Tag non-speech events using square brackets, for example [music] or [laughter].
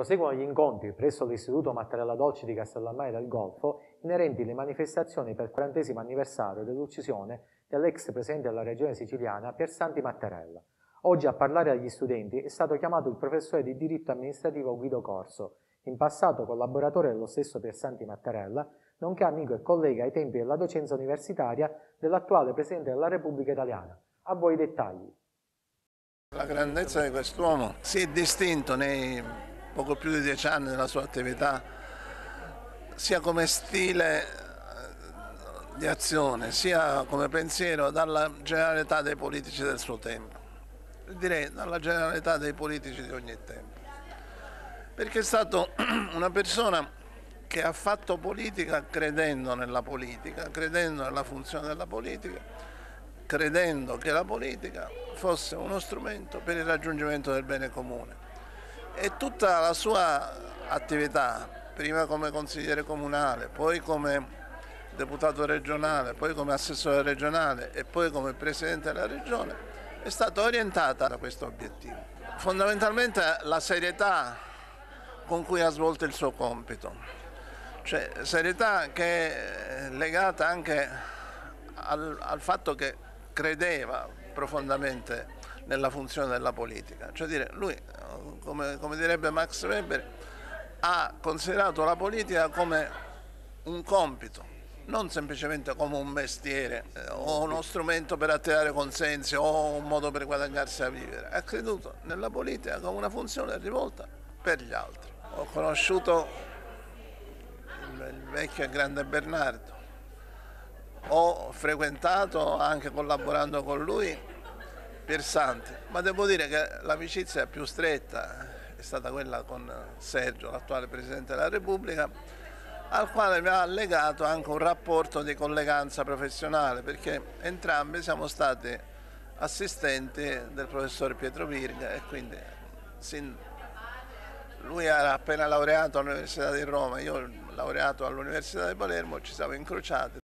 Proseguono gli incontri presso l'Istituto Mattarella Dolci di Castellammare del Golfo inerenti alle manifestazioni per il 40 anniversario dell'uccisione dell'ex presidente della regione siciliana Piersanti Mattarella. Oggi a parlare agli studenti è stato chiamato il professore di diritto amministrativo Guido Corso, in passato collaboratore dello stesso Piersanti Mattarella, nonché amico e collega ai tempi della docenza universitaria dell'attuale Presidente della Repubblica Italiana. A voi i dettagli. La grandezza di quest'uomo si è distinto nei poco più di dieci anni della sua attività, sia come stile eh, di azione, sia come pensiero dalla generalità dei politici del suo tempo, direi dalla generalità dei politici di ogni tempo, perché è stato [clears throat] una persona che ha fatto politica credendo nella politica, credendo nella funzione della politica, credendo che la politica fosse uno strumento per il raggiungimento del bene comune e tutta la sua attività, prima come consigliere comunale, poi come deputato regionale, poi come assessore regionale e poi come presidente della regione, è stata orientata da questo obiettivo. Fondamentalmente la serietà con cui ha svolto il suo compito, cioè serietà che è legata anche al, al fatto che credeva profondamente nella funzione della politica, cioè dire, lui come, come direbbe Max Weber, ha considerato la politica come un compito, non semplicemente come un mestiere eh, o uno strumento per attirare consensi o un modo per guadagnarsi a vivere. Ha creduto nella politica come una funzione rivolta per gli altri. Ho conosciuto il, il vecchio e grande Bernardo, ho frequentato anche collaborando con lui Piersanti, ma devo dire che l'amicizia più stretta è stata quella con Sergio, l'attuale Presidente della Repubblica, al quale mi ha legato anche un rapporto di colleganza professionale, perché entrambi siamo stati assistenti del professor Pietro Virga e quindi lui era appena laureato all'Università di Roma, io laureato all'Università di Palermo, ci siamo incrociati.